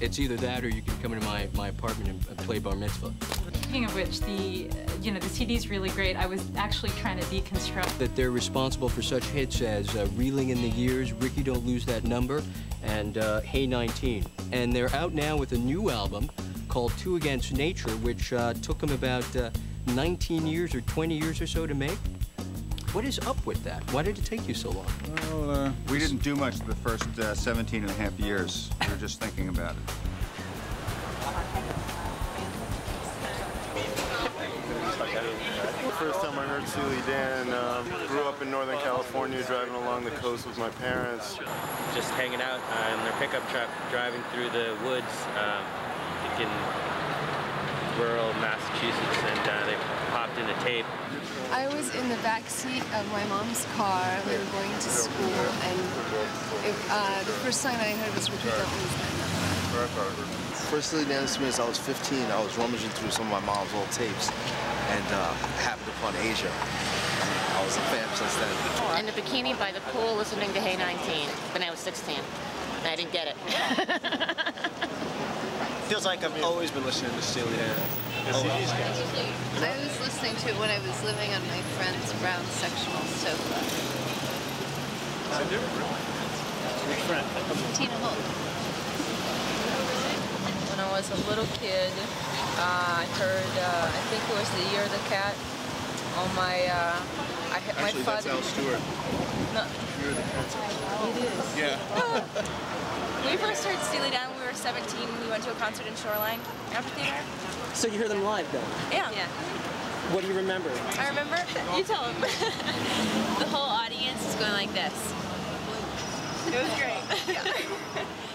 It's either that or you can come into my, my apartment and play bar mitzvah. Speaking of which, the you know the CD is really great. I was actually trying to deconstruct that they're responsible for such hits as uh, "Reeling in the Years," "Rikki Don't Lose That Number," and uh, "Hey 19." And they're out now with a new album called Two Against Nature, which uh, took them about uh, 19 years or 20 years or so to make. What is up with that? Why did it take you so long? Well, uh, we didn't do much the first uh, 17 and a half years. We were just thinking about it. First time I heard Steely Dan, um, grew up in Northern California, driving along the coast with my parents. Just hanging out uh, in their pickup truck, driving through the woods um, in rural Massachusetts, and uh, they popped in a tape. I was in the back seat of my mom's car. We were going to school, and it, uh, the first song I heard was Rikki Don't Lose That Number. First Steely Dan I was 15. I was rummaging through some of my mom's old tapes and uh, happened upon Aja. I was a fan since then. In the bikini by the pool listening to Hey 19 when I was 16. And I didn't get it. Feels like I've always been listening to Steely Dan. I was listening to it when I was living on my friend's brown sectional sofa. Which friend? Tina Holt. When I was a little kid, uh, I heard, uh, I think it was the Year of the Cat on my, uh, I had my father. Actually, that's Al Stewart. No, You're the it is. Yeah. When we first heard Steely Dan, when we were 17. We went to a concert in Shoreline Amphitheater. So you hear them live then? Yeah. Yeah. What do you remember? I remember. You tell them. the whole audience is going like this. It was great. Yeah.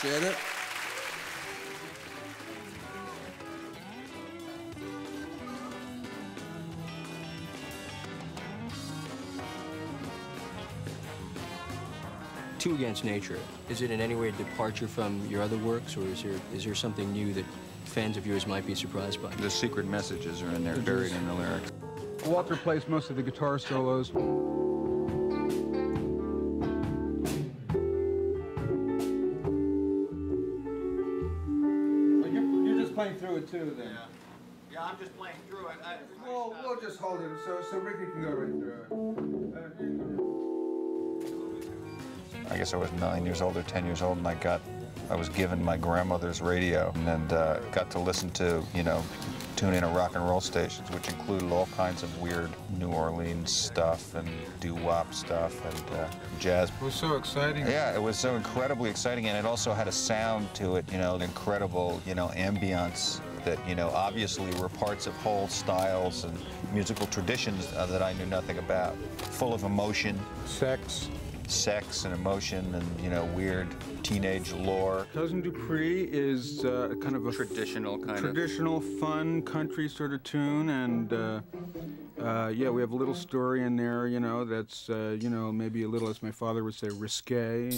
Appreciate it. Two Against Nature, is it in any way a departure from your other works, or is there, is there something new that fans of yours might be surprised by? The secret messages are in there, buried in the lyrics. Walter plays most of the guitar solos. Just hold it so so Ricky can go right through. I guess I was nine years old or 10 years old, and I got, I was given my grandmother's radio and uh, got to listen to, you know, tune in to rock and roll stations, which included all kinds of weird New Orleans stuff and doo-wop stuff and uh, jazz. It was so exciting. Yeah, it was so incredibly exciting, and it also had a sound to it, you know, an incredible, you know, ambience that, you know, obviously were parts of whole styles and musical traditions uh, that I knew nothing about. Full of emotion. Sex. Sex and emotion and, you know, weird teenage lore. Cousin Dupree is uh, kind of a traditional kind of traditional, fun country sort of tune, and uh, uh, yeah, we have a little story in there, you know, that's uh, you know maybe a little, as my father would say, risque.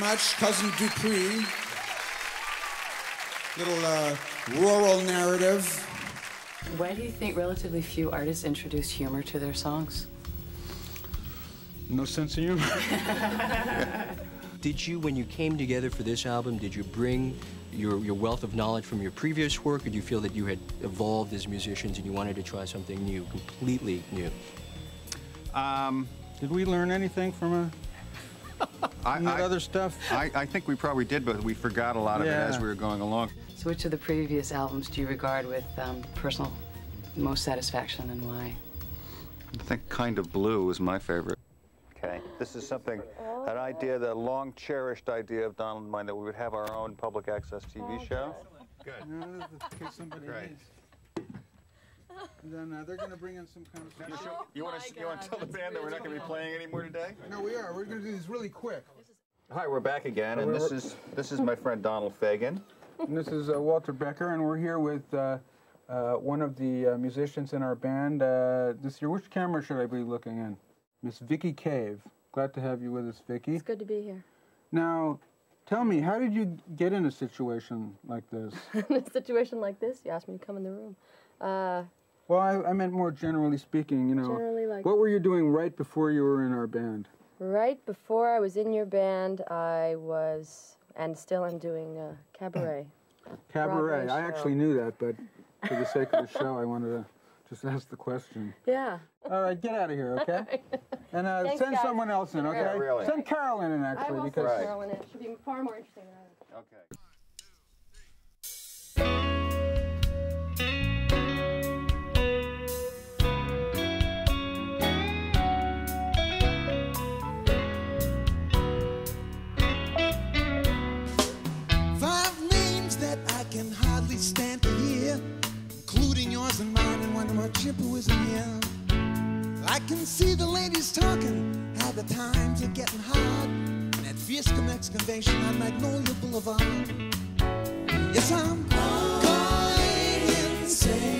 Much, Cousin Dupree. Little uh, rural narrative. Why do you think relatively few artists introduce humor to their songs? No sense of humor. Did you, when you came together for this album, did you bring your, your wealth of knowledge from your previous work, or do you feel that you had evolved as musicians and you wanted to try something new, completely new? Um, did we learn anything from a, I, from that I- other stuff? I, I think we probably did, but we forgot a lot of it as we were going along. So, which of the previous albums do you regard with um, personal most satisfaction and why? I think Kind of Blue was my favorite. Okay. This is something, an idea, the long cherished idea of Donald and mine that we would have our own public access TV show. Good. Great. And then uh, they're going to bring in some kind of. You want to you want to tell the band that we're not going to be playing anymore today? No, we are. We're going to do this really quick. Hi, we're back again, and this is this is my friend Donald Fagen. And this is uh, Walter Becker, and we're here with uh, uh, one of the uh, musicians in our band uh, this year. Which camera should I be looking in? Miss Vicky Cave. Glad to have you with us, Vicky. It's good to be here. Now, tell me, how did you get in a situation like this? in a situation like this, you asked me to come in the room. Uh, Well, I, I meant more generally speaking. You know, Generally, like- what were you doing right before you were in our band? Right before I was in your band, I was, and still am doing uh, cabaret. Cabaret. I actually knew that, but for the sake of the show, I wanted to just ask the question. Yeah. All right, get out of here, okay? And uh, Thanks, send guys. someone else in, okay? Yeah, really. Send Carolyn in, I actually, will because. send Carolyn in. It should be far more interesting than I was. Okay. Five chipper isn't here. I can see the ladies talking, how the times are getting hard. And that fierce Comex convention on Magnolia Boulevard. Yes, I'm going insane.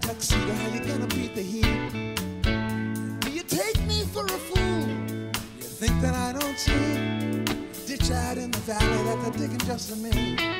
Tuxedo, how you gonna beat the heat? Do you take me for a fool? You think that I don't see? Ditch out in the valley that they're digging just for me.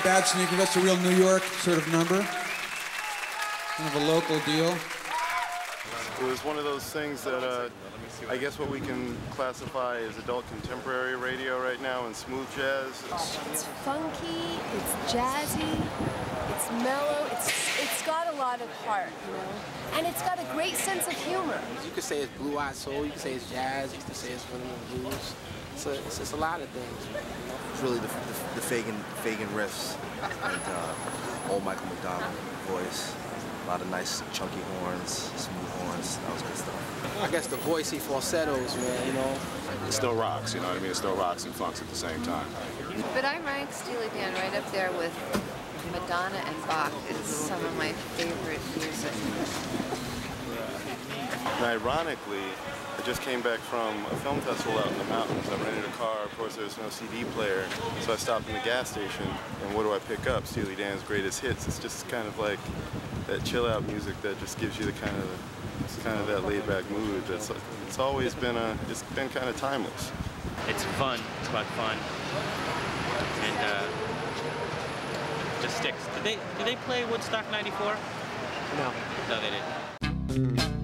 A bad sneaker. That's a real New York sort of number. Kind of a local deal. It was one of those things that uh, I guess what we can classify as adult contemporary radio right now and smooth jazz. It's funky, it's jazzy, it's mellow, it's it's got a lot of heart, you know, and it's got a great sense of humor. You could say it's blue-eyed soul. You could say it's jazz. You could say it's rhythm and blues. It's a, it's just a lot of things. You know? It's really the, the, the Fagen, Fagen riffs and uh, old Michael McDonald voice. A lot of nice chunky horns, smooth horns. That was good stuff. I guess the voicey falsettos, man. You know. It still rocks. You know what I mean? It still rocks and funks at the same time. But I rank Steely Dan right up there with Madonna and Bach. It's some of my favorite music. And ironically, I just came back from a film festival out in the mountains. I rented a car. Of course, there was no CD player. So I stopped in the gas station, and what do I pick up? Steely Dan's greatest hits. It's just kind of like that chill out music that just gives you the kind of it's kind of that laid back mood. That's it's always been a it's been kind of timeless. It's fun. It's about fun. And uh, just sticks. Did they did they play Woodstock '94? No. No, they didn't.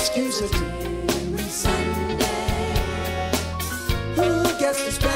A dreary Sunday. Who gets to spend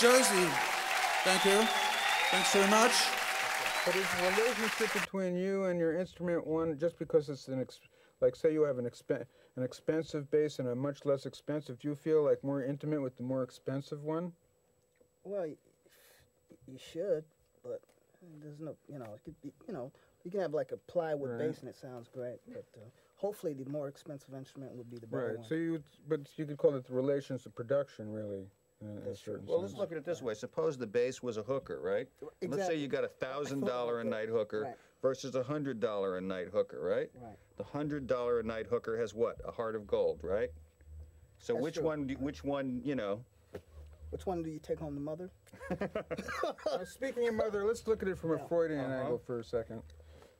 very much, Josie. Thank you. Thanks very much. But is the relationship between you and your instrument one just because it's an ex- like say you have an expen- an expensive bass and a much less expensive? Do you feel like more intimate with the more expensive one? Well, y- you should, but there's no, you know, it could be, you know, you can have like a plywood Right. bass and it sounds great, but uh, hopefully the more expensive instrument would be the better Right. one. So you, but you could call it the relations of production, really, in, in a certain Well, let's look at it this way. Suppose the bass was a hooker, right? Let's say you got a thousand dollar a night hooker Right. versus a hundred dollar a night hooker, right? Right. The hundred dollar a night hooker has what? A heart of gold, right? So That's which true. one? Do, which one? You know? Which one do you take home, the mother? Uh, speaking of mother, let's look at it from a Freudian Uh-huh. angle for a second.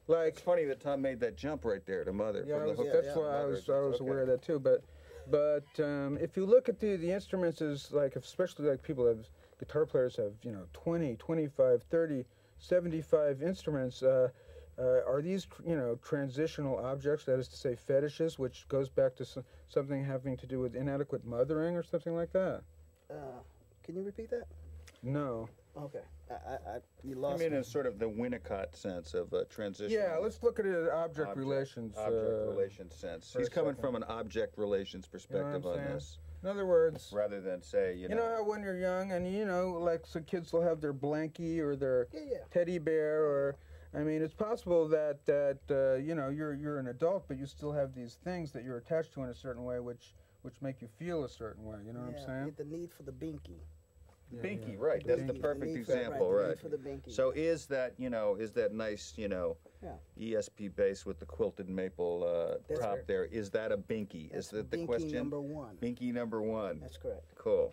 Like it's funny that Tom made that jump right there to mother. Yeah, from I the was, hooker that's to why I was I was Okay. aware of that too. But but um, if you look at the the instruments as like especially like people have guitar players have you know 20, 25, 30, 75 instruments. Uh, uh, are these you know transitional objects? That is to say, fetishes, which goes back to some, something having to do with inadequate mothering or something like that. Uh, can you repeat that? No. Okay. I, I, I you I mean, me. in sort of the Winnicott sense of uh, transition. Yeah, let's look at it at object, relations. Object uh, relations sense. He's coming second. from an object relations You know perspective on saying? this, In other words, rather than say, you you know how when you're young and you know, like some kids will have their blankie or their Yeah, yeah. teddy bear or. I mean, it's possible that that uh, you know you're you're an adult, but you still have these things that you're attached to in a certain way, which which make you feel a certain way. You know what I'm saying? get the need for the binky. Binky, right? That's the Binky, perfect need for- example, right, the right? for the binky. So is that you know is that nice you know Yeah. ESP bass with the quilted maple uh, top right. there? Is that a binky? is that the binky question? number one. Binky number one. That's correct. Cool.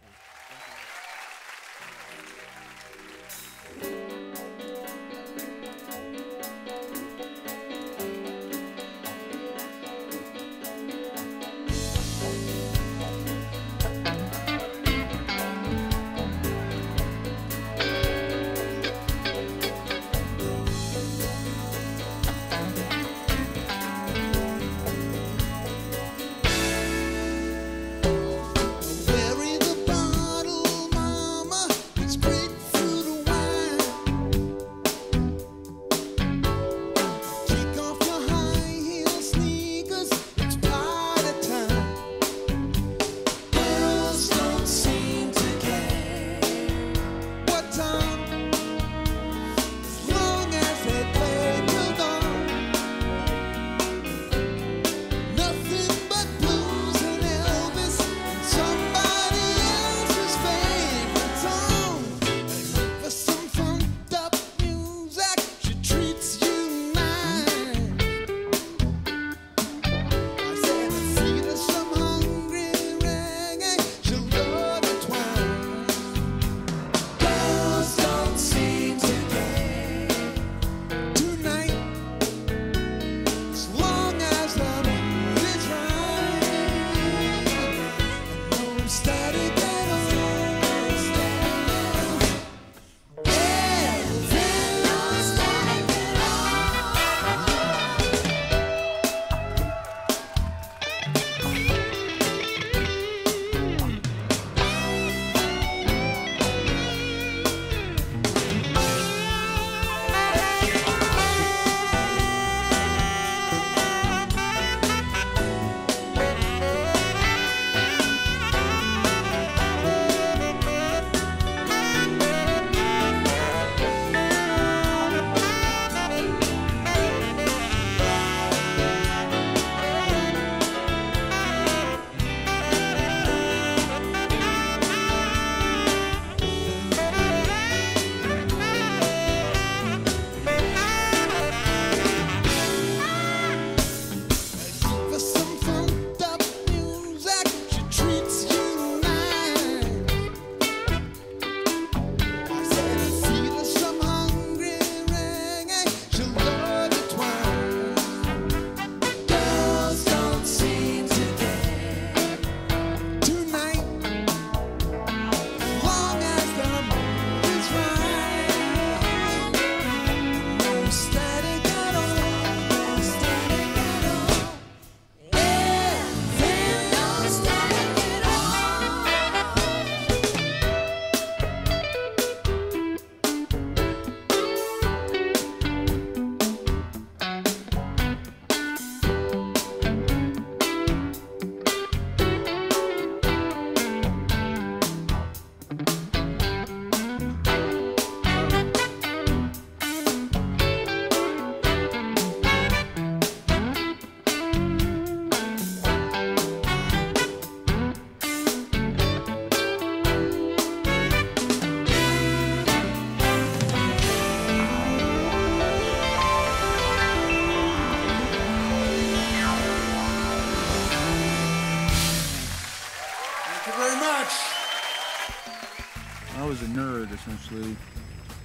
Essentially.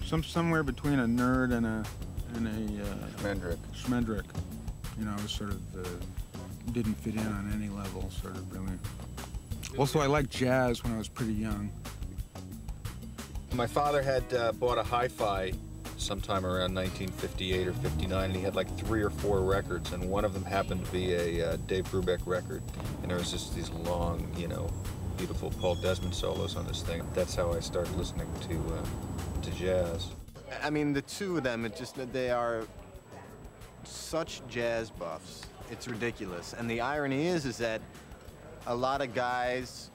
Some somewhere between a nerd and a and a uh, Schmendrick. Schmendrick. You know, I was sort of uh, didn't fit in on any level, sort of really. Also, I liked jazz when I was pretty young. My father had uh, bought a hi-fi sometime around 1958 or 59, and he had like three or four records, and one of them happened to be a uh, Dave Brubeck record, and there was just these long, you know, beautiful Paul Desmond solos on this thing. That's how I started listening to uh, to jazz. I mean, the two of them, it just that they are such jazz buffs. It's ridiculous. And the irony is, is that a lot of guys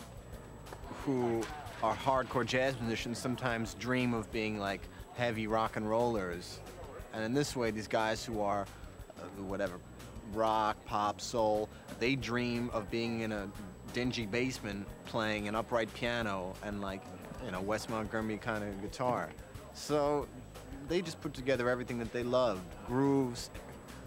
who are hardcore jazz musicians sometimes dream of being like heavy rock and rollers. And in this way, these guys who are uh, whatever, rock, pop, soul, they dream of being in a dingy basement playing an upright piano and like, you know, Wes Montgomery kind of guitar. So they just put together everything that they loved. Grooves,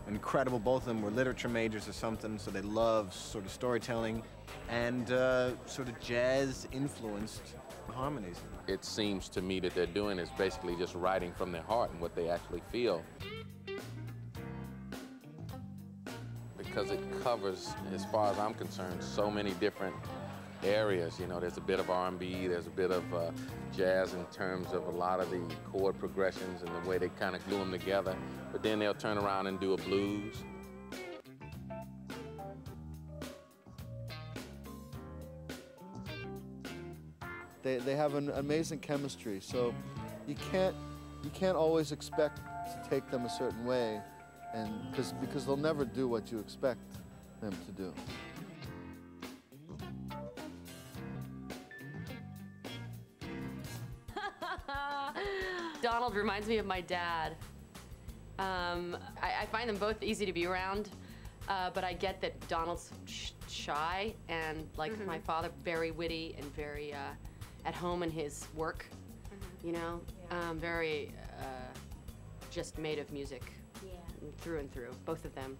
incredible. Both of them were literature majors or something, so they love sort of storytelling and uh, sort of jazz influenced harmonies. It seems to me that they're doing is basically just writing from their heart and what they actually feel. Because it covers, as far as I'm concerned, so many different areas. You know, there's a bit of R&B, there's a bit of uh, jazz in terms of a lot of the chord progressions and the way they kind of glue them together. But then they'll turn around and do a blues. They, they have an amazing chemistry, so you can't you can't always expect to take them a certain way, and because because they'll never do what you expect them to do. Donald reminds me of my dad. Um, I, I, find them both easy to be around, uh, but I get that Donald's sh shy and like Mhm. my father, very witty and very uh, at home in his work. You know, um, very uh, just made of music through and through. Both of them.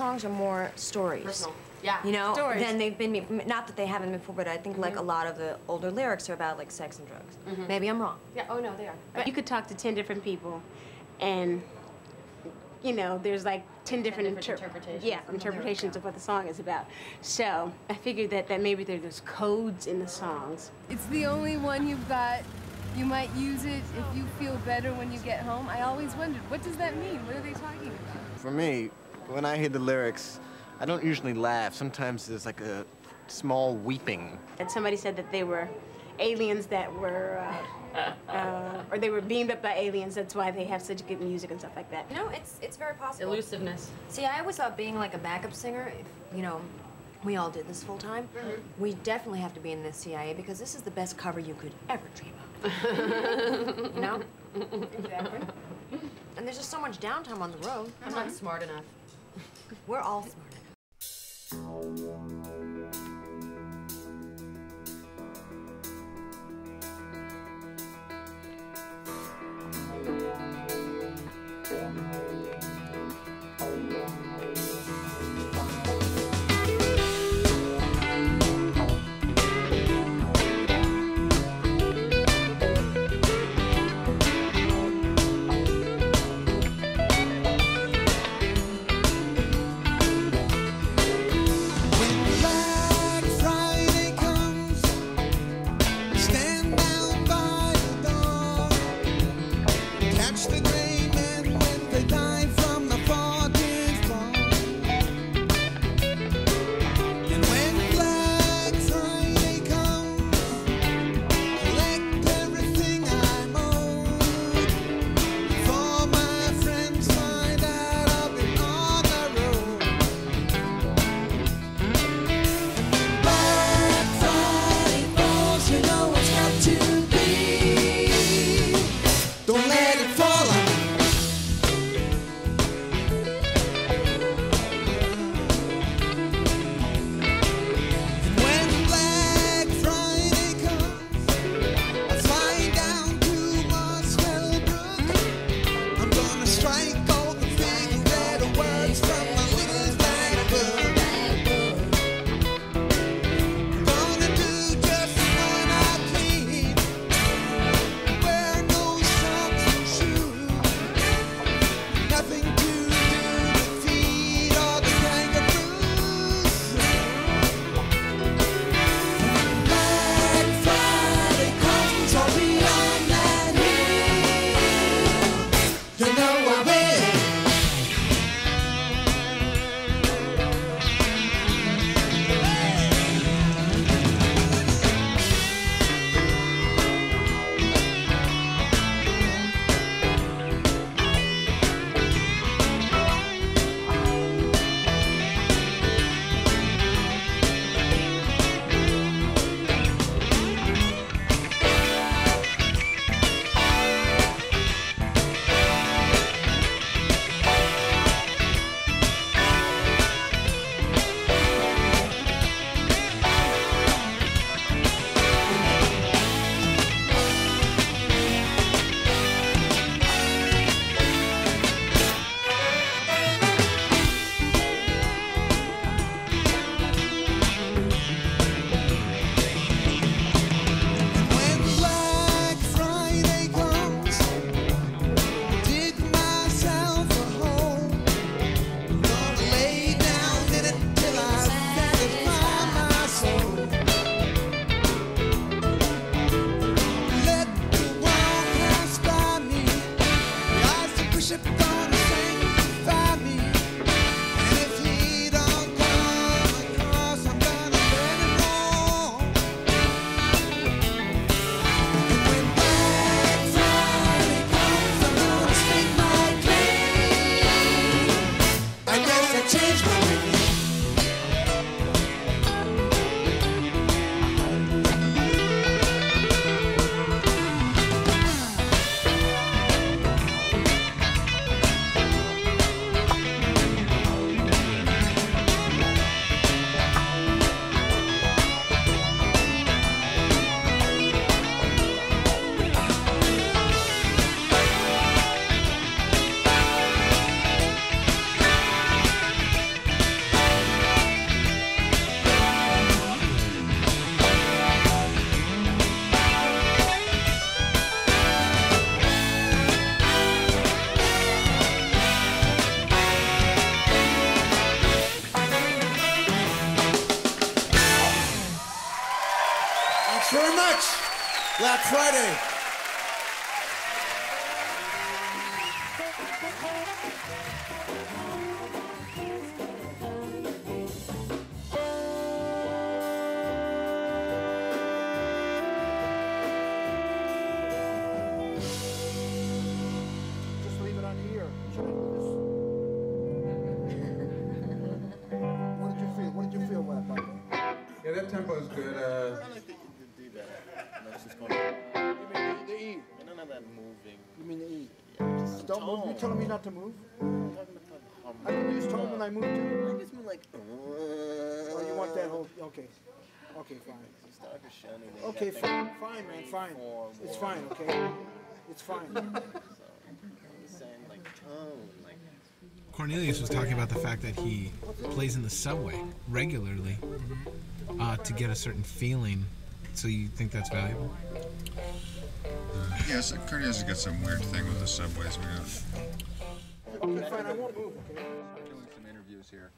Songs are more stories. Personal. Yeah. You know, Stories. than they've been. Not that they haven't before, but I think like a lot of the older lyrics are about like sex and drugs. Mhm. Maybe I'm wrong. Yeah. Oh no, they are. But you could talk to 10 different people and you know, there's like 10 different, different inter- interpretations Yeah, of interpretations of what the song is about. So I figured that, that maybe there's codes in the songs. It's the only one you've got. You might use it if you feel better when you get home. I always wondered, what does that mean? What are they talking about? For me, when I hear the lyrics, I don't usually laugh. Sometimes there's like a small weeping. And somebody said that they were aliens that were, uh, uh, or they were beamed up by aliens. That's why they have such good music and stuff like that. You know, it's it's very possible. Elusiveness. See, I always thought being like a backup singer, if, you know, we all did this full time, we definitely have to be in the CIA because this is the best cover you could ever dream of. you know? Exactly. And there's just so much downtime on the road. I'm not smart enough. We're all smart. Thank fine, man. It's fine, okay? It's fine. Cornelius was talking about the fact that he plays in the subway regularly uh, to get a certain feeling. So you think that's valuable? Yes, Cornelius has got some weird thing with the subways. We got Okay, fine, I won't move, okay? doing some interviews here.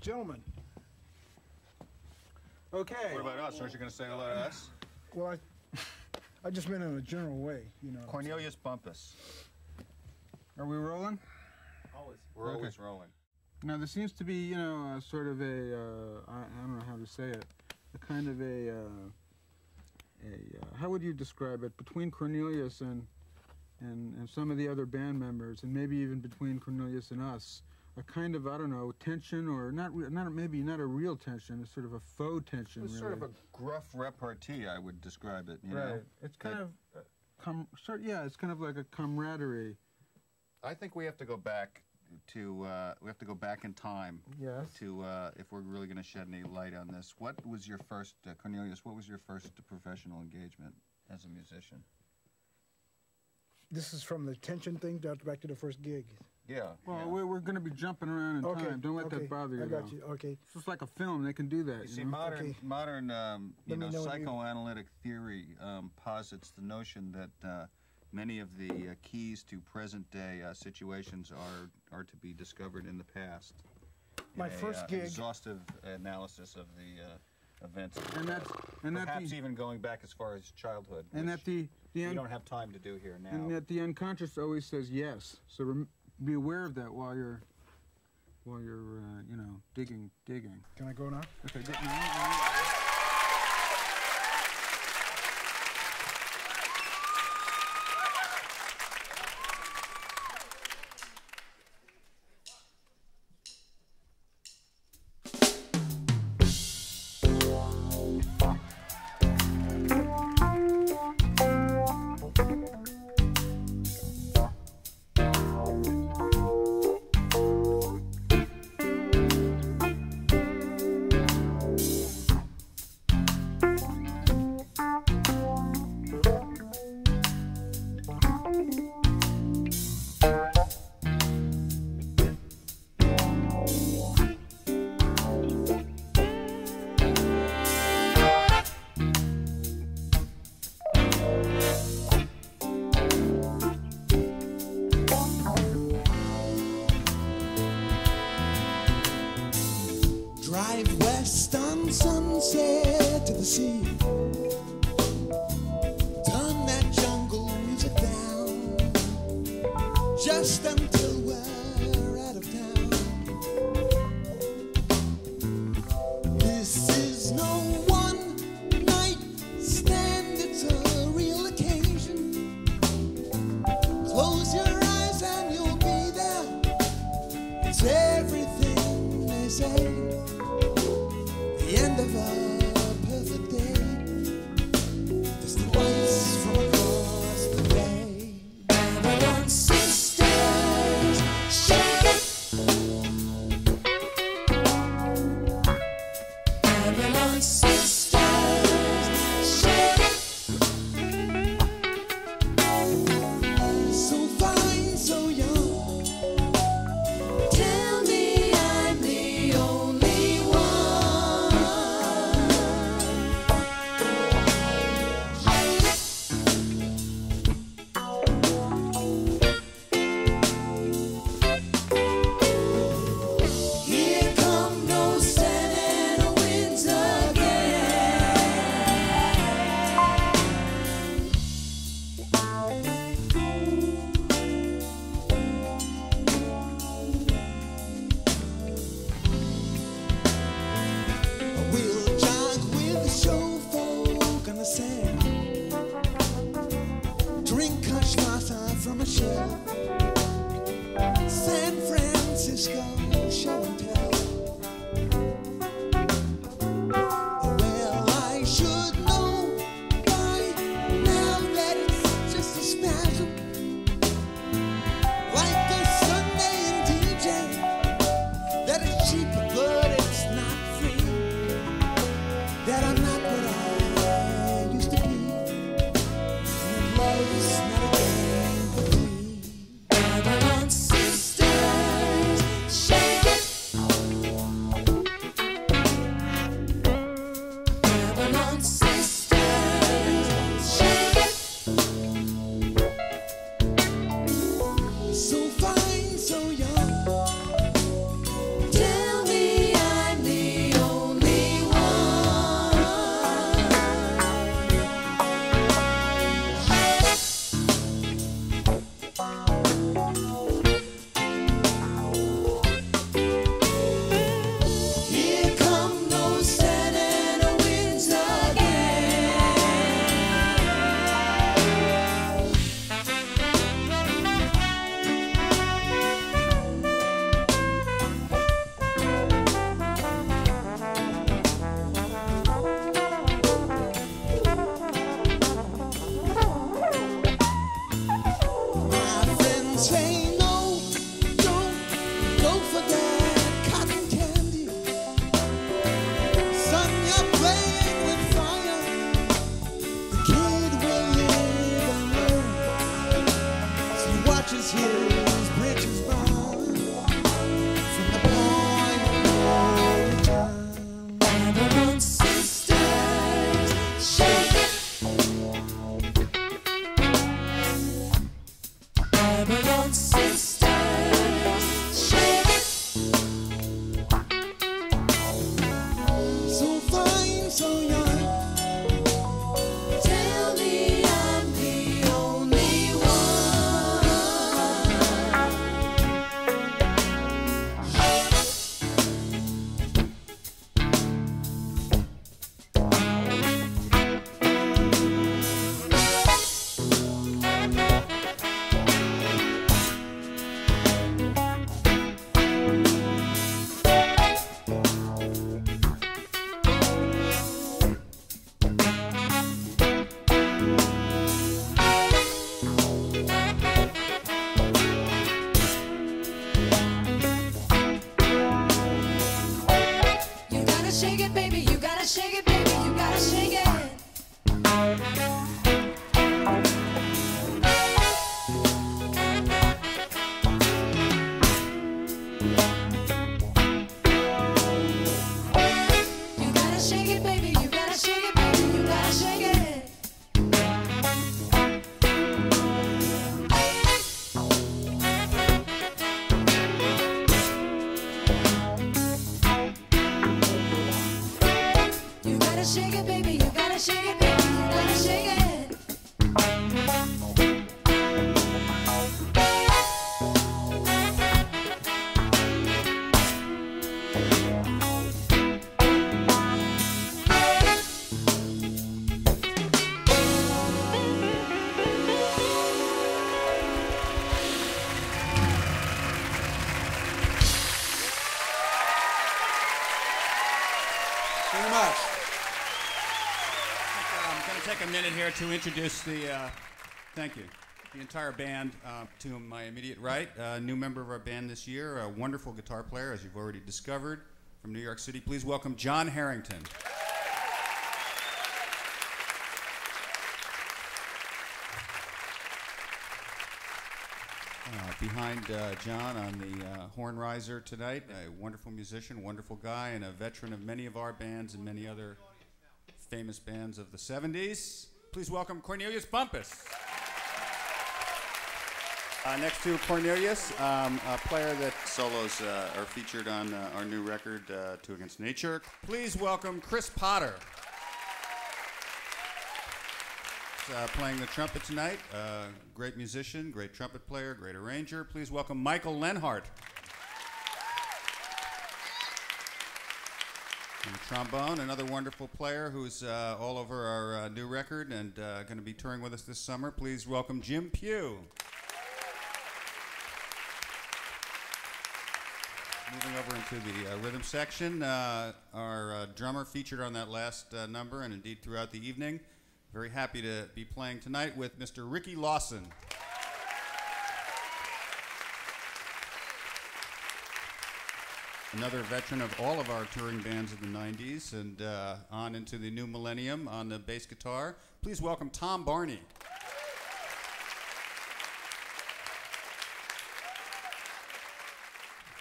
Gentlemen, Okay. What about us? Aren't you going to say hello to us? well, I, I just meant in a general way, you know. Cornelius Bumpus. Are we rolling? Always. We're Okay. always rolling. Now there seems to be, you know, uh, sort of a, uh, I, I don't know how to say it, a kind of a, uh, a uh, how would you describe it between Cornelius and, and and some of the other band members, and maybe even between Cornelius and us, a kind of I don't know tension or not, not maybe not a real tension, it's sort of a faux tension. It's really. sort of a gruff repartee, I would describe it. You right. Know? It's kind That- of, uh, com- sort yeah, it's kind of like a camaraderie. I think we have to go back to uh, we have to go back in time. Yes. To uh, if we're really going to shed any light on this, what was your first uh, Cornelius? What was your first professional engagement as a musician? This is from the tension thing down back to the first gig. Yeah. Well, we're, we're going to be jumping around in Okay, time. Don't let okay, that bother you. I got though. you, okay. It's just like a film. They can do that. You see, know? modern modern um, you know, know when you- psychoanalytic theory um, posits the notion that uh, many of the uh, keys to present day uh, situations are are to be discovered in the past. My a, first uh, gig- Exhaustive analysis of the uh, events, And that's- and that perhaps the- even going back as far as childhood. And that the the we don't have time to do here now. and that the unconscious always says yes. So rem- be aware of that while you're while you're uh, you know digging digging. Can I go now? Okay. Good. Now, eyes. To introduce the, uh, thank you, the entire band uh, to my immediate right. A new member of our band this year, a wonderful guitar player, as you've already discovered, from New York City. Please welcome Jon Herington. Uh, behind uh, John on the uh, horn riser tonight, a wonderful musician, wonderful guy, and a veteran of many of our bands and many other famous bands of the 70s. Please welcome Cornelius Bumpus. Uh, next to Cornelius, um, a player that solos uh, are featured on uh, our new record, uh, Two Against Nature. Please welcome Chris Potter. Uh, playing the trumpet tonight. Uh, great musician, great trumpet player, great arranger. Please welcome Michael Leonhart. And the trombone, another wonderful player who's uh, all over our uh, new record and uh, going to be touring with us this summer. Please welcome Jim Pugh. Moving over into the uh, rhythm section, uh, our uh, drummer featured on that last number and indeed throughout the evening. Very happy to be playing tonight with Mr. Ricky Lawson. Another veteran of all of our touring bands of the 90s and uh, on into the new millennium on the bass guitar. Please welcome Tom Barney.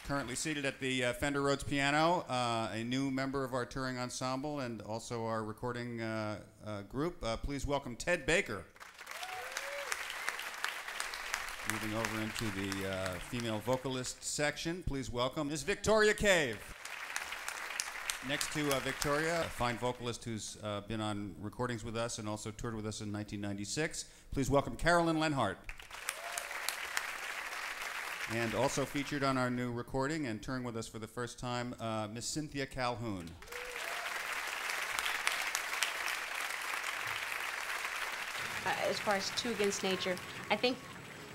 Currently seated at the uh, Fender Rhodes piano, uh, a new member of our touring ensemble and also our recording uh, uh, group. Uh, please welcome Ted Baker. Moving over into the uh, female vocalist section, please welcome Ms. Victoria Cave. Next to uh, Victoria, a fine vocalist who's uh, been on recordings with us and also toured with us in 1996. Please welcome Carolyn Leonhart. And also featured on our new recording and touring with us for the first time, uh, Miss Cynthia Calhoun. uh, as far as two against nature, I think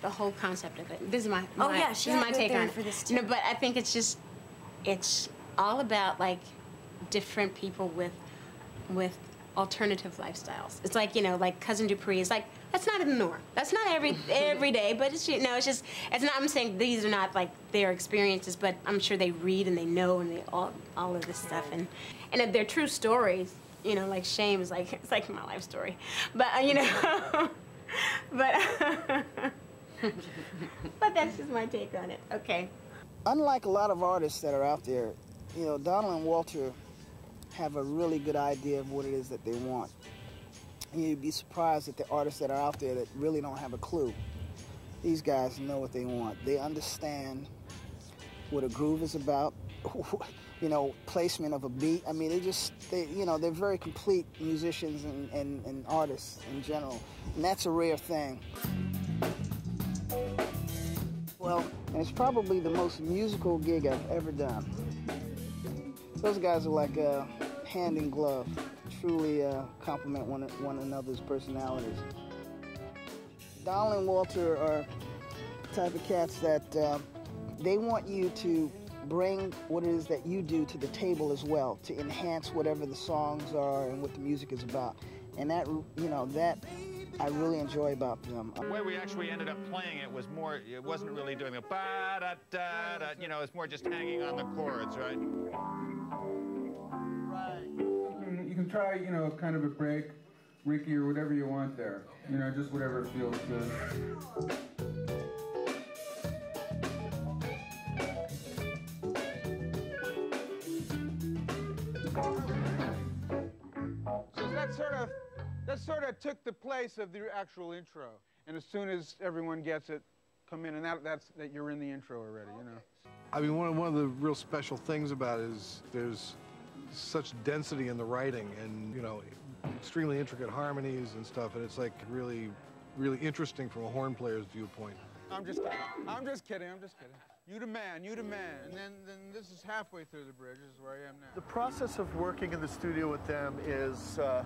the whole concept of it. This is my, Oh, my yeah, this is my take on it. for this, No, too. but I think it's just it's all about like different people with with alternative lifestyles. It's like you know, like cousin Dupree is like that's not a norm. That's not every every day, but it's you know, it's just it's not. I'm saying these are not like their experiences, but I'm sure they read and they know and they all all of this stuff and and if they're true stories. You know, like shame is like it's like my life story, but uh, you know, but but that's just my take on it. Okay. Unlike a lot of artists that are out there, you know, Donald and Walter have a really good idea of what it is that they want. And you'd be surprised at the artists that are out there that really don't have a clue. These guys know what they want. They understand what a groove is about, you know, placement of a beat. I mean, they just, they, you know, they're very complete musicians and, and, and artists in general. And that's a rare thing. It's probably the most musical gig I've ever done. Those guys are like uh, hand in glove, truly uh, complement one, one another's personalities. Donald and Walter are the type of cats that uh, they want you to bring what it is that you do to the table as well, to enhance whatever the songs are and what the music is about. And that, you know, that I really enjoy about them. The way we actually ended up playing it was more, it wasn't really doing the ba da da da, you know, it's more just hanging on the chords, right? Mm, You can try, you know, kind of a break, Ricky, or whatever you want there. You know, just whatever feels good. That sort of took the place of the actual intro. And as soon as everyone gets it, come in, and that, that's that you're in the intro already. You know. I mean, one of, one of the real special things about it is there's such density in the writing and, you know, extremely intricate harmonies and stuff, and it's like really, really interesting from a horn player's viewpoint. I'm just kidding. I'm just kidding. I'm just kidding. You the man. You the man. And then then this is halfway through the bridge. This is where I am now. The process of working in the studio with them is uh,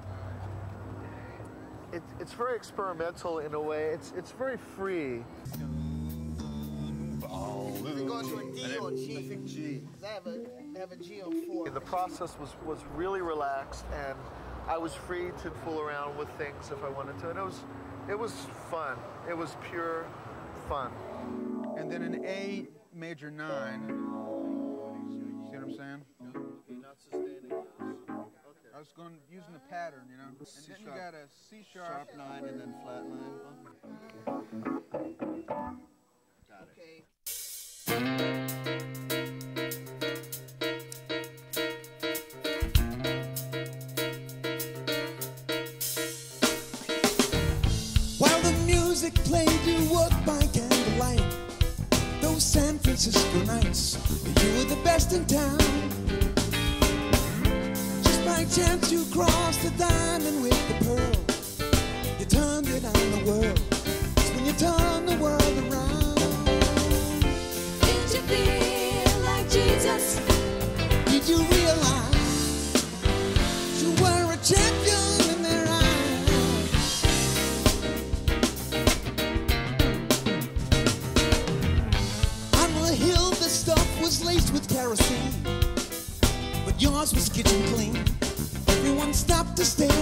it, it's very experimental in a way. It's it's very free. Is it going to a D or a G? G. I have a, I have a G on four. The process was was really relaxed, and I was free to fool around with things if I wanted to, and it was it was fun. It was pure fun. And then an A major nine. See what I'm saying? Not sustaining. I was going using the pattern, you know. And C then you got a C sharp, Sharp nine and then flat nine. Okay. While the music played, you worked by candlelight. Those San Francisco nights, you were the best in town. By chance, you crossed the diamond with the pearl. You turned it on the world. It's when you turn the world around. Did you feel like Jesus? Did you realize you were a champion in their eyes? On the hill, the stuff was laced with kerosene, but yours was kitchen clean. To stare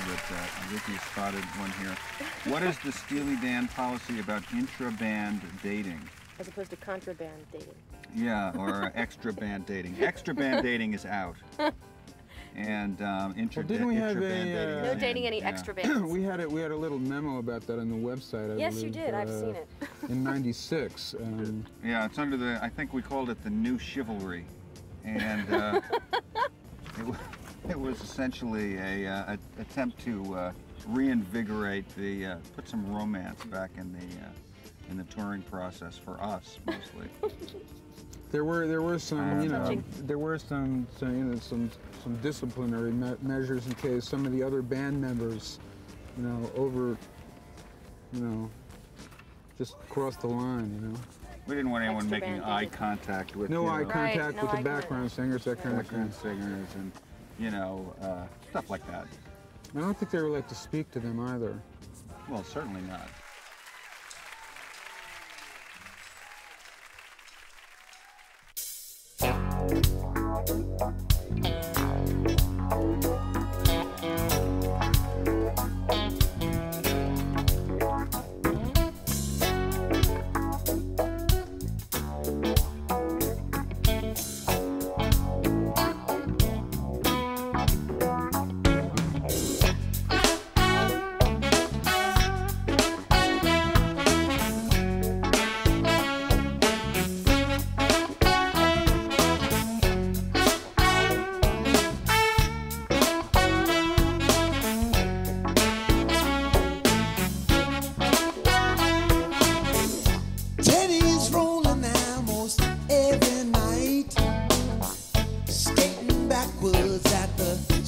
question 25 that uh, Vicky spotted one here. What is the Steely Dan policy about intra-band dating? As opposed to contraband dating. Yeah, or extra band dating. Extra band dating is out. And um, intra Well, didn't we have intra-band a, dating uh, No in. dating any Yeah. extra bands. we had a we had a little memo about that on the website. I Yes, you believe, did. I've uh, seen it. in '96. Um, Yeah, it's under the. I think we called it the new chivalry, and uh, it, wa- it was essentially a, uh, a attempt to uh, reinvigorate the, uh, put some romance back in the uh, in the touring process for us mostly. There were there were some you know Touching. there were some, some you know some some disciplinary me- measures in case some of the other band members you know over you know just crossed the line you know. We didn't want anyone Extra making band eye contact with No you eye know, contact with the background singers, that kind of thing. background singers and you know uh, stuff like that. I don't think they were like to speak to them either. Well, certainly not. Teddy's backwards at the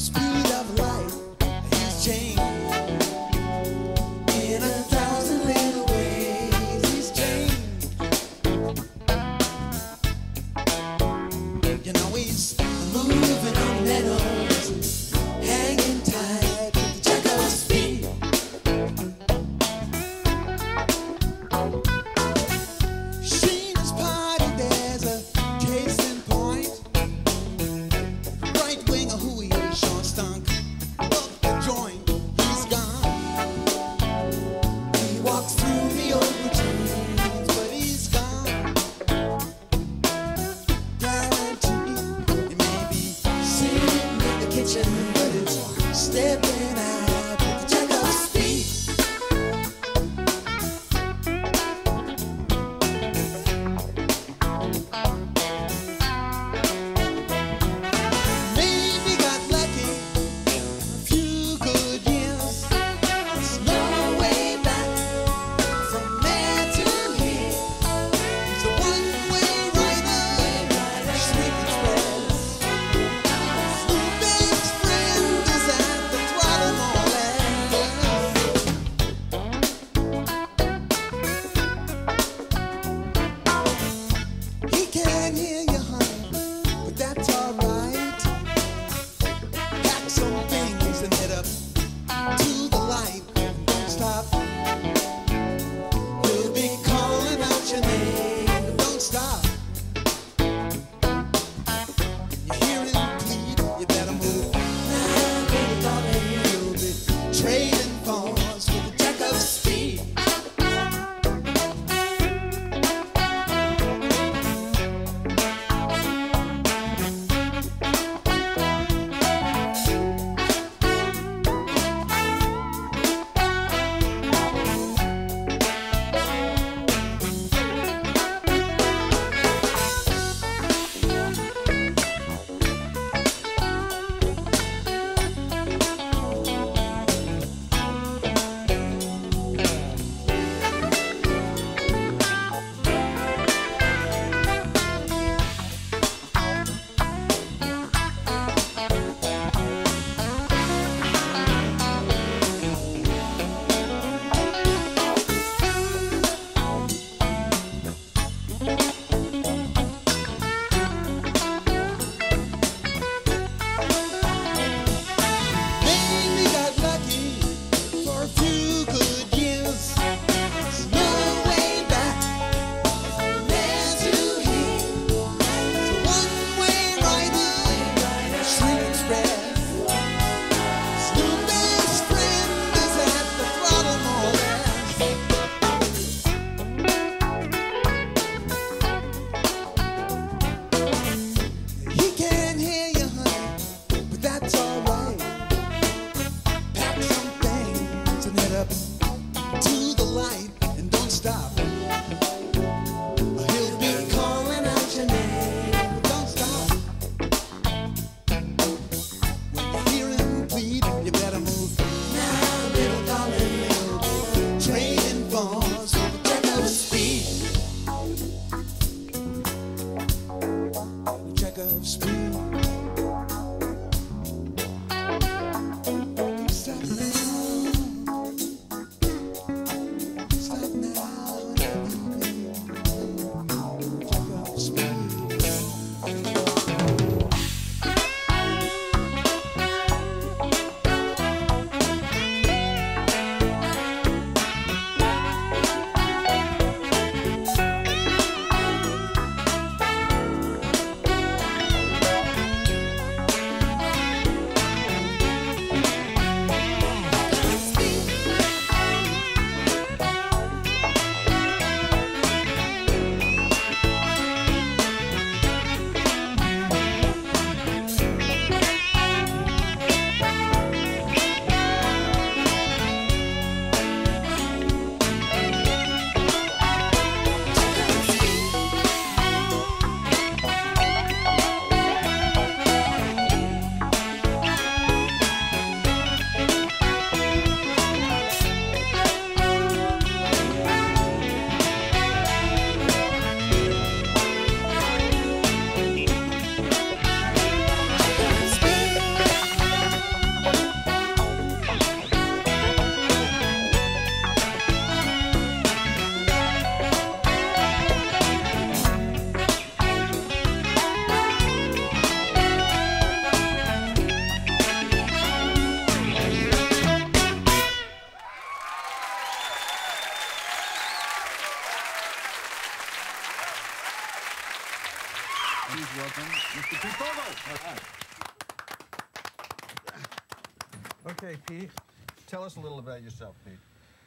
Tell us a little about yourself, Pete.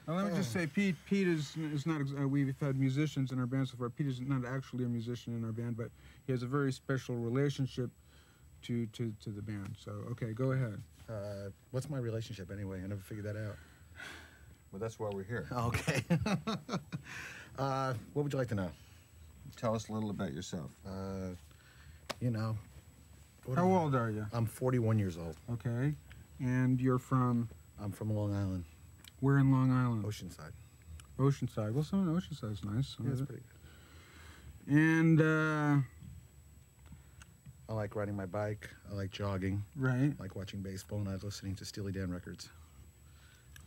Now, let me just say, Pete. Pete is is not. ex- Uh, we've had musicians in our band so far. Pete is not actually a musician in our band, but he has a very special relationship to to to the band. So, okay, go ahead. Uh, what's my relationship anyway? I never figured that out. Well, that's why we're here. Okay. uh, what would you like to know? Tell us a little about yourself. Uh, you know. How am I? old are you? I'm 41 years old. Okay, and you're from I'm from Long Island. We're in Long Island? Oceanside. Oceanside. Well, some of Oceanside's nice. Yeah, it's pretty good. And uh, I like riding my bike. I like jogging. Right. I like watching baseball, and I like listening to Steely Dan records.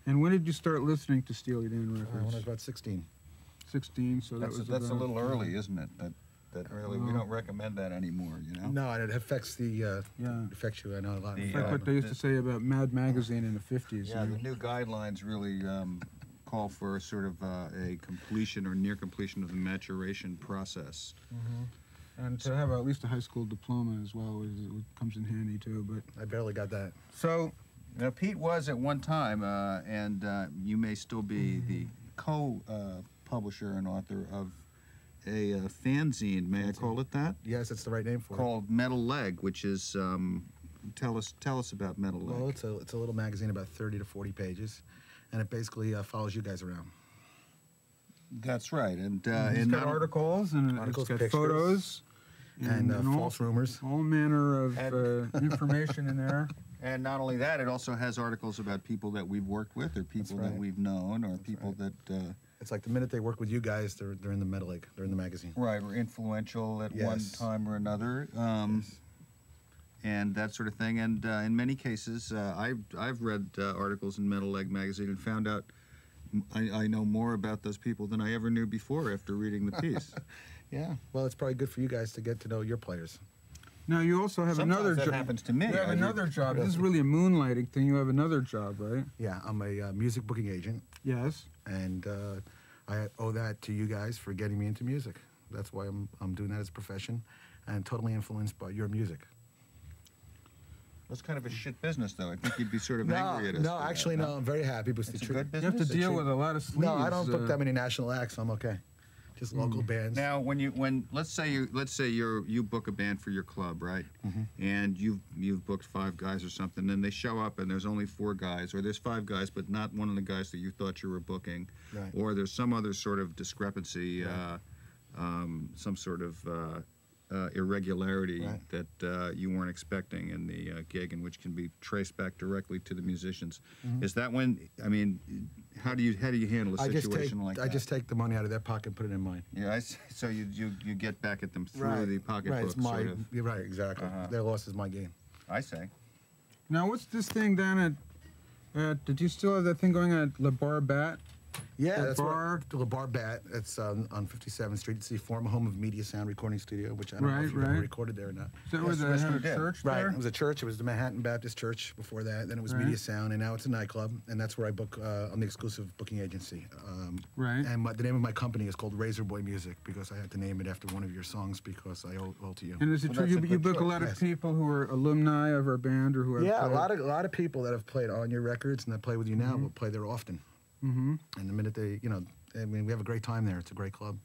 and when did you start listening to Steely Dan Uh, when I was about 16. 16. So That's, that was that's a little early, isn't it? That that really we don't recommend that anymore. You know. No, and it affects the. Uh, Yeah. Affects you. I know a lot. The, It's like uh, what they used the- to say about Mad Magazine in the 50s. Yeah, you know? the new guidelines really um, call for sort of uh, a completion or near completion of the maturation process. Mm-hmm. And to have at least a high school diploma as well is, it comes in handy too. But I barely got that. So, now Pete was at one time, uh, and uh, you may still be the co-publisher and author of a uh, fanzine. May I call it that? Yes, that's the right name for it. Called Metal Leg, which is um, tell us tell us about Metal Leg. Well, it's a it's a little magazine about 30 to 40 pages, and it basically uh, follows you guys around. That's right, and uh, And it's and got not- articles and Articles, it's got pictures, photos and, uh, all, false rumors. all manner of And- uh, information in there. And not only that, it also has articles about people that we've worked with, or people that we've known, or people that uh, It's like the minute they work with you guys, they're they're in the metal league. They're in the magazine. right were influential at one time or another, um, and that sort of thing. And uh, in many cases, uh, I've I've read uh, articles in Metal Leg magazine and found out I, I, know more about those people than I ever knew before after reading the piece. Yeah. Well, it's probably good for you guys to get to know your players. Now you also have Sometimes another that job. happens to me. You have I do- another job. This is really a moonlighting thing. You have another job, right? Yeah, I'm a uh, music booking agent, Yes. And uh, I owe that to you guys for getting me into music. That's why I'm I'm doing that as a profession, and totally influenced by your music. That's kind of a shit business, though. I think you'd be sort of No, angry at us. no, for that, actually, no. I'm very happy because It's the a tre- good You have to deal treat- with a lot of sleeves. No, I don't book uh, that many national acts. I'm okay. Just local bands. Now, when you when let's say you let's say you you book a band for your club, right? Mhm. And you've you've booked five guys or something, and they show up and there's only four guys, or there's five guys but not one of the guys that you thought you were booking, Right. or there's some other sort of discrepancy, uh, um, some sort of uh, uh, irregularity that uh, you weren't expecting in the uh, gig, and which can be traced back directly to the musicians. Mhm. Is that when? I mean, how do you how do you handle a I just situation take like I that? I just take the money out of their pocket and put it in mine. Yeah, I see. so you, you you get back at them through Right, the pocketbook, right, it's my, sort of. You're right, exactly. Uh-huh. Their loss is my gain. I say. Now, what's this thing down at? at did you still have that thing going at Le Bar Bat? Yeah, The that's bar. what, Le Bar Bat. It's um, on 57th Street. It's the former home of Media Sound Recording Studio, which I don't know if you've ever right. recorded there or not. Is that where they had a church Right, there? it was a church. It was the Manhattan Baptist Church before that. Then it was Right. Media Sound, and now it's a nightclub, and that's where I book. Uh, I'm the exclusive booking agency. Um, Right. And my, the name of my company is called Razor Boy Music because I had to name it after one of your songs because I owe, owe to you. And is it true you, you book a lot of people who are alumni of our band or who have Yeah, a lot of a lot of people that have played on your records and that play with you now Mhm. will play there often. Hmm And the minute they, you know, I mean, we have a great time there. It's a great club.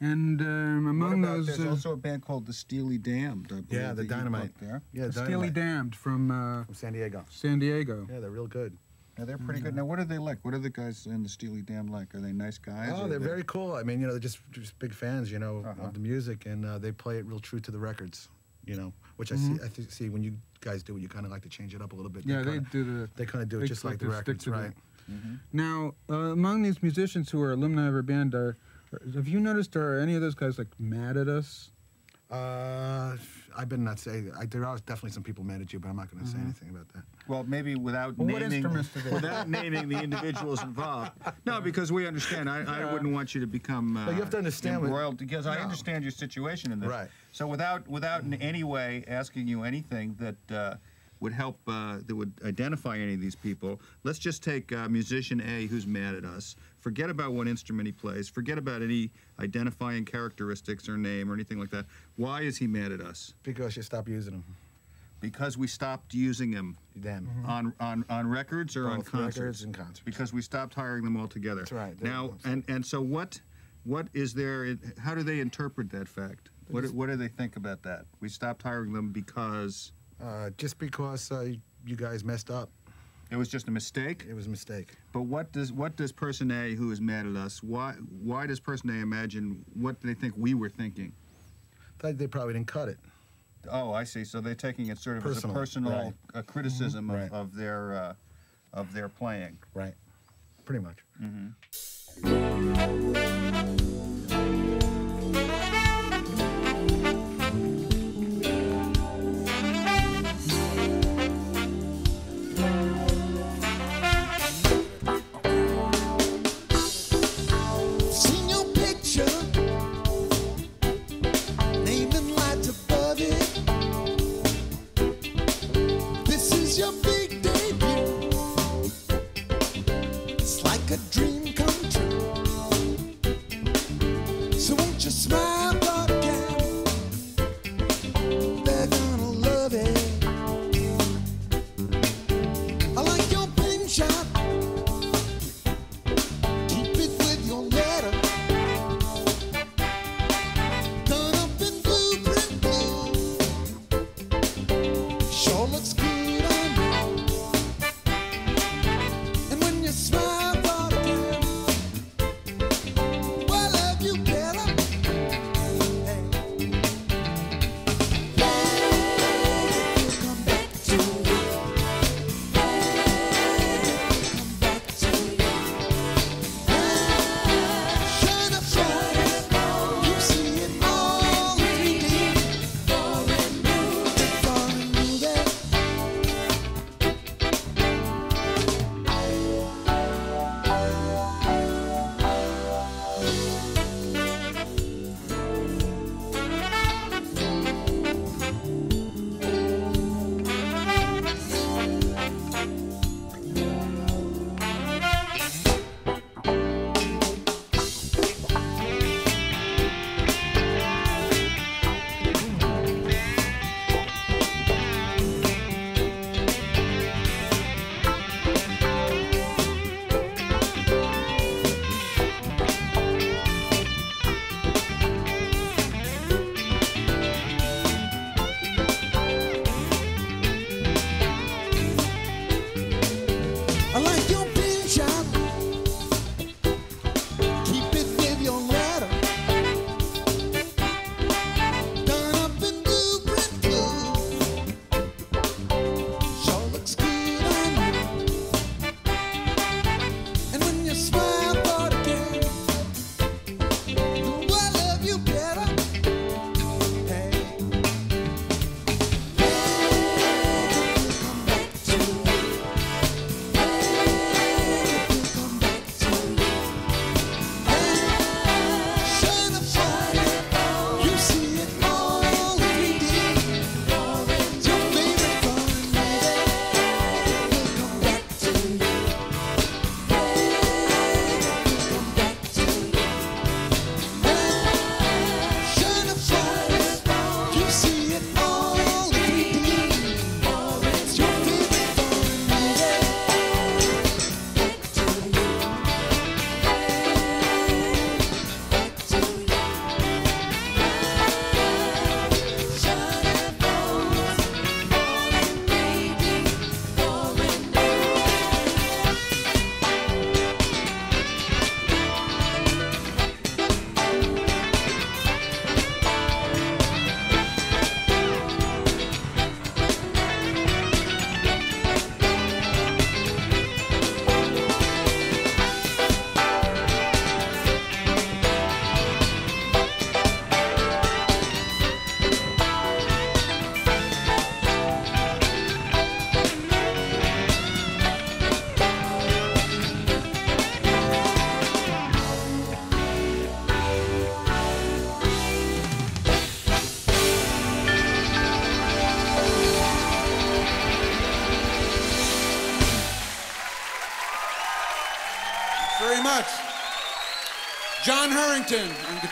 And um, among about, those, there's uh, also a band called the Steely Damned. I believe Yeah, the Dynamite. There. Yeah, the Steely Damned from, uh, from San Diego. San Diego. Yeah, they're real good. Yeah, they're pretty good. Now, what are they like? What are the guys in the Steely Damned like? Are they nice guys? Oh, they're they- very cool. I mean, you know, they're just just big fans, you know, Uh-huh. of the music, and uh, they play it real true to the records, you know. Which I Mhm. see, I th- see when you guys do it, you kind of like to change it up a little bit. Yeah, they kinda- do the. They kind of do it just like the records, to the- right? Now, uh, among these musicians who are alumni of our band, are, have you noticed are any of those guys like mad at us? Uh, I better not say. I, there are definitely some people mad at you, but I'm not going to say Mhm. anything about that. Well, maybe without Well, naming instruments do they- without naming the individuals involved. No, because we understand. I, I wouldn't want you to become. Uh, But you have to understand what- embroiled because I understand your situation in this. Right. So without without in any way asking you anything that. Uh, would help uh, that would identify any of these people. Let's just take uh, musician A who's mad at us. Forget about what instrument he plays. Forget about any identifying characteristics or name or anything like that. Why is he mad at us? Because you stopped using him. Because we stopped using him. Them. On, on, on records or on concerts? records and concerts. Because we stopped hiring them altogether. That's right. Now, and, and so what, what is there, how do they interpret that fact? What, what do they think about that? We stopped hiring them because? Uh, just because uh, you guys messed up. It was just a mistake? It was a mistake. But what does what does person A who is mad at us, why why does person A imagine what they think we were thinking? They, they probably didn't cut it. Oh, I see. So they're taking it sort of Personal, as a personal right. uh, criticism Mhm. of, Right. of their uh, of their playing. Right. Pretty much. Mm-hmm. Seen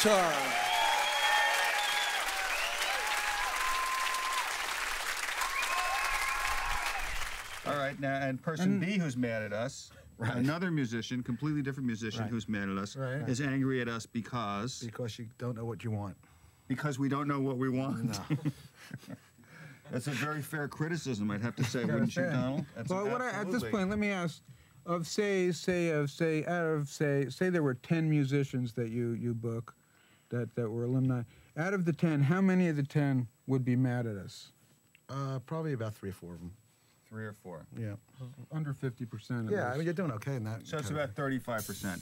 guitar. All right, now, and person B who's mad at us, right. another musician, completely different musician right. who's mad at us, right. is angry at us because. Because you don't know what you want. Because we don't know what we want. No. That's a very fair criticism, I'd have to say, wouldn't you, Donald? That's well, what I, at this point, let me ask: of say, say of say, out of say, say there were ten musicians that you you book, that, that were alumni. Out of the 10, how many of the 10 would be mad at us? Uh, probably about three or four of them. Three or four? Yeah. Uh, under 50%. yeah, I mean, you're doing okay in that. So it's about 35%.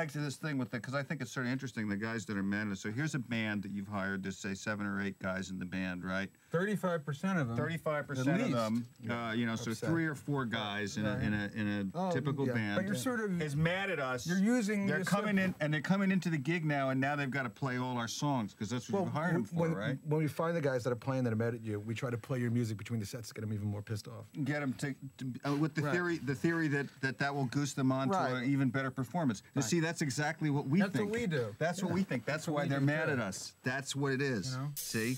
Back to this thing with the because I think it's sort of interesting the guys that are mad. So here's a band that you've hired. There's say seven or eight guys in the band, right? Thirty-five percent of them. Thirty-five percent of them, uh, you know, so three or four guys in a in a in a Oh, typical yeah, band. but you're sort of- is mad at us. You're using. They're you're coming sort in and they're coming into the gig now, and now they've got to play all our songs because that's what you hired them for, when, right? when we find the guys that are playing that are mad at you, we try to play your music between the sets to get them even more pissed off. Get them to, to uh, with the Right. theory, the theory that, that that will goose them on Right. to an even better performance. You Right. see, that's exactly what we That's think. That's what we do. That's what we think. That's, That's why they're mad too. at us. That's what it is. You know? See?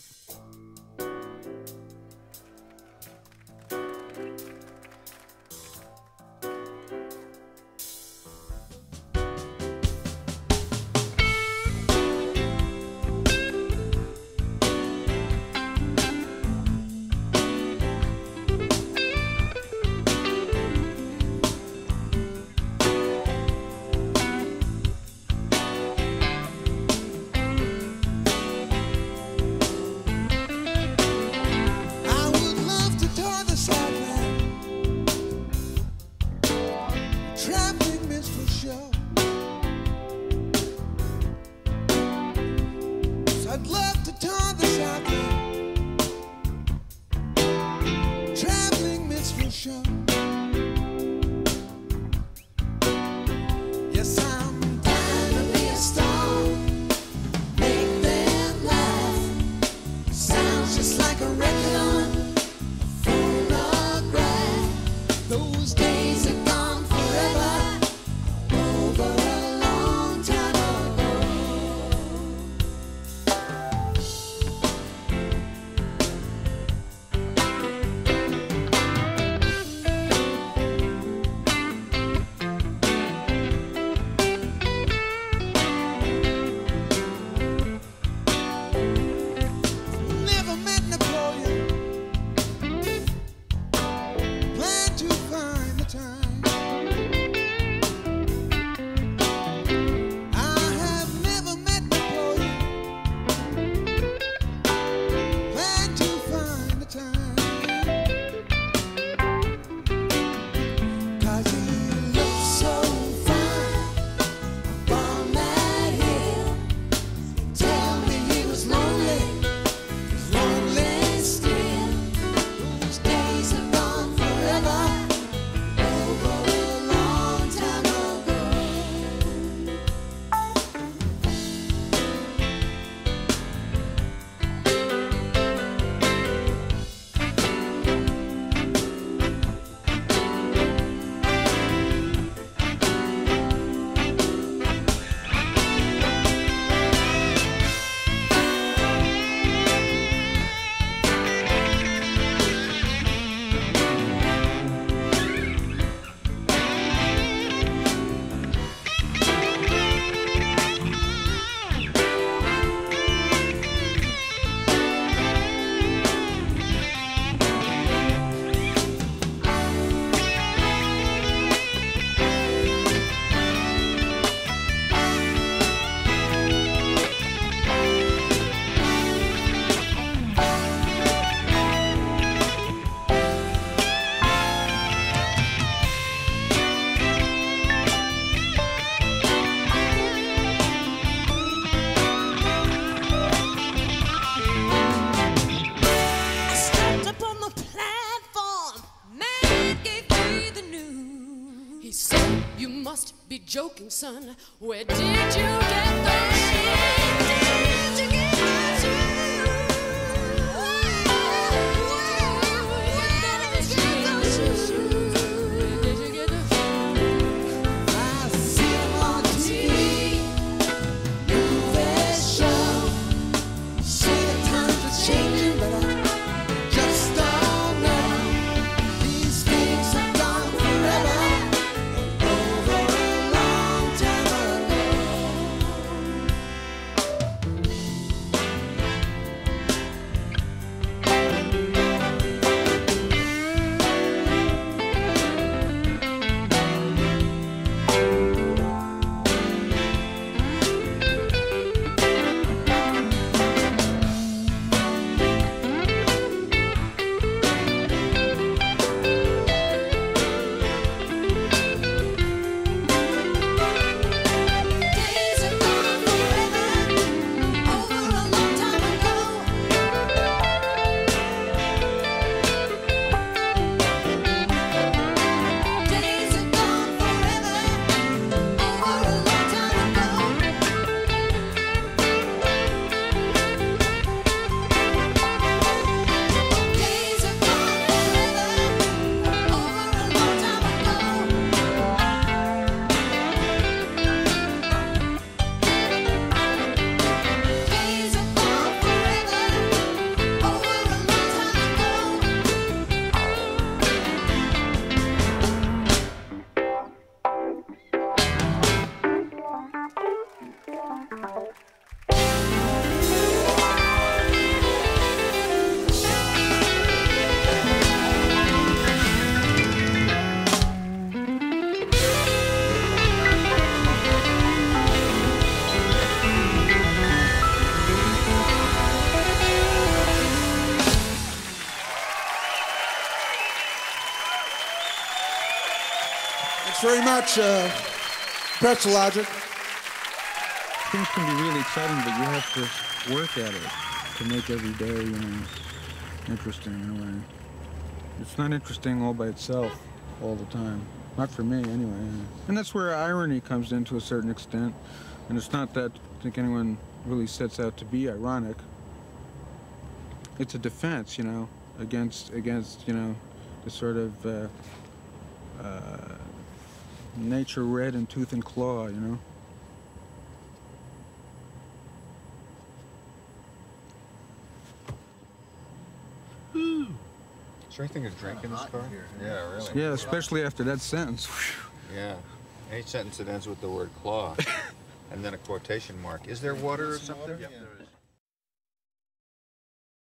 You must be joking, son. Where did you get those shoes? Much, uh, Pretzel Logic. Things can be really exciting, but you have to work at it to make every day, you know, interesting in a way. It's not interesting all by itself all the time. Not for me, anyway. And that's where irony comes in to a certain extent. And it's not that I think anyone really sets out to be ironic. It's a defense, you know, against against you know the sort of uh, uh, nature red in tooth and claw, you know. Is there anything to drink in this car? Here, Yeah, really. Yeah, especially after that sentence. Yeah. Any sentence that ends with the word claw and then a quotation mark. Is there water or something? Yep, there is.